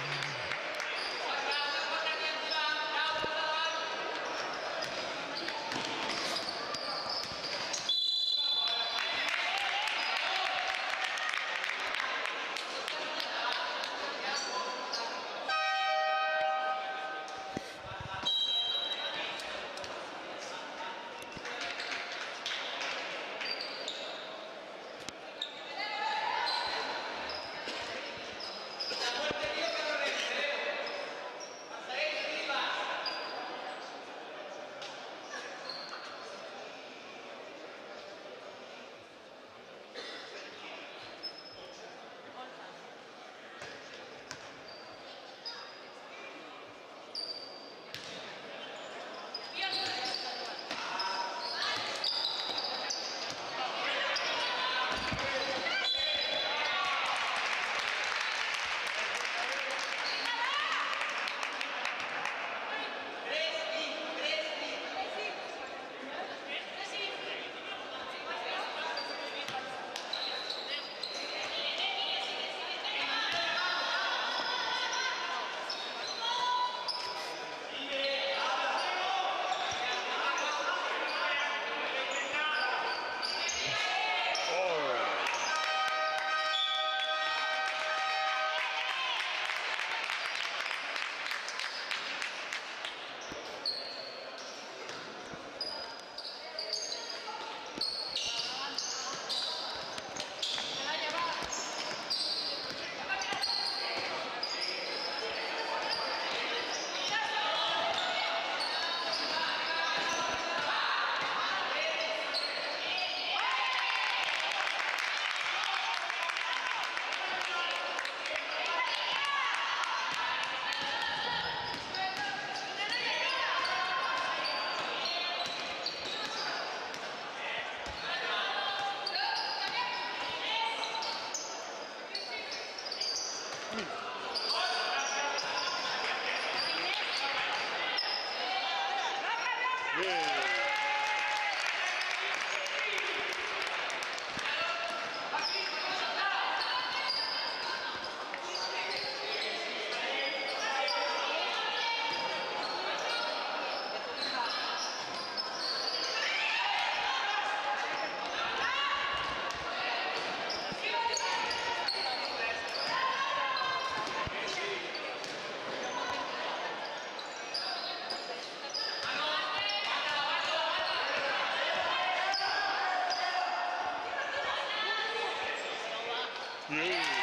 You. Yeah.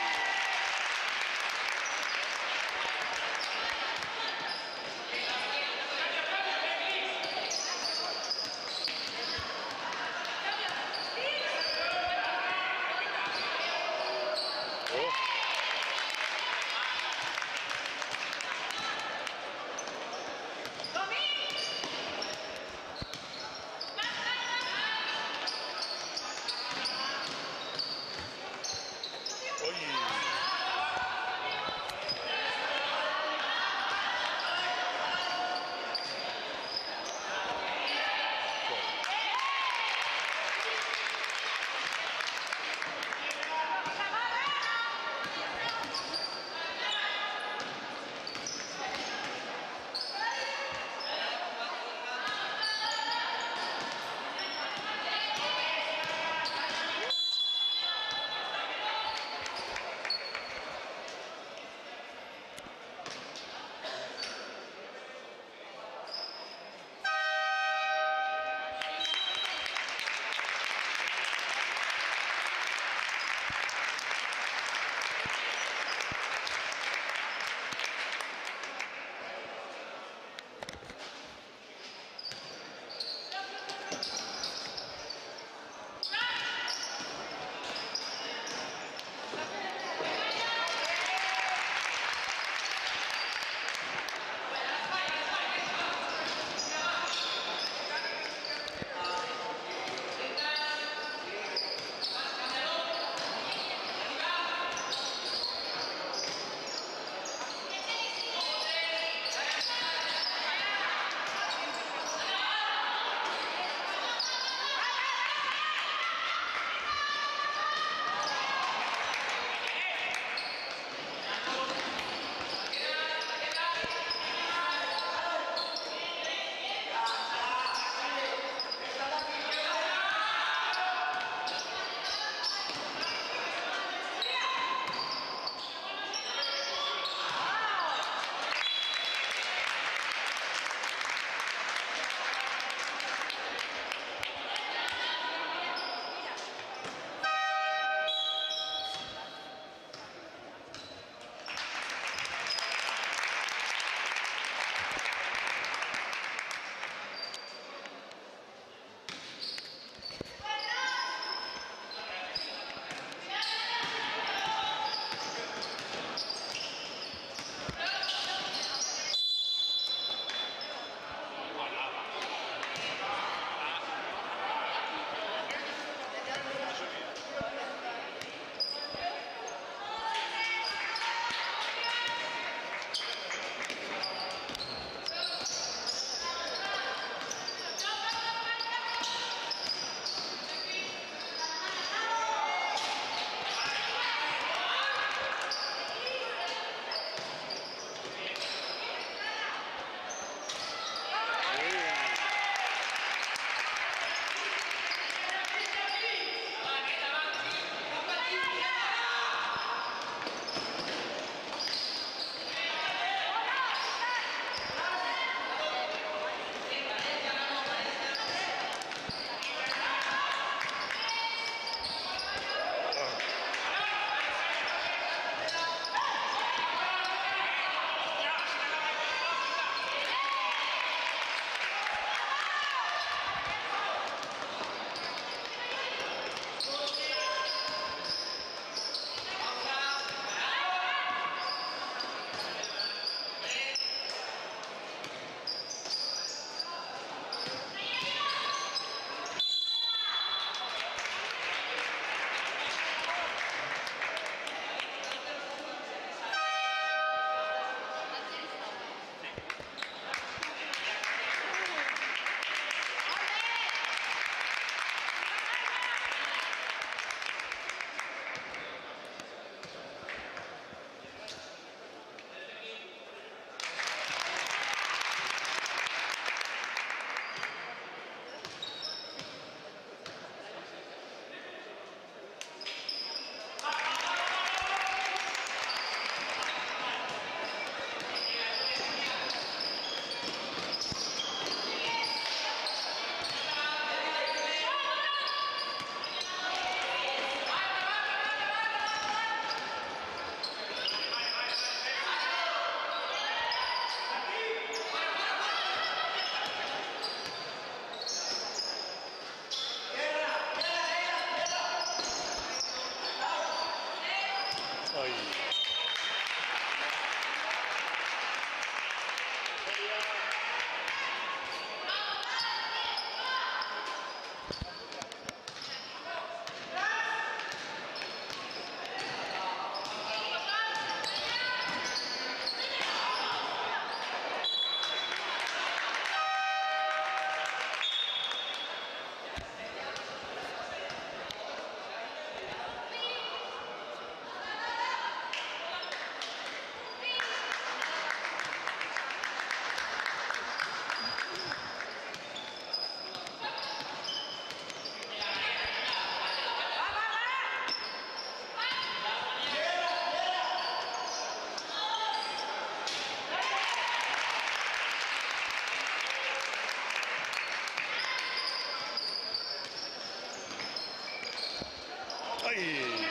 可以。Hey!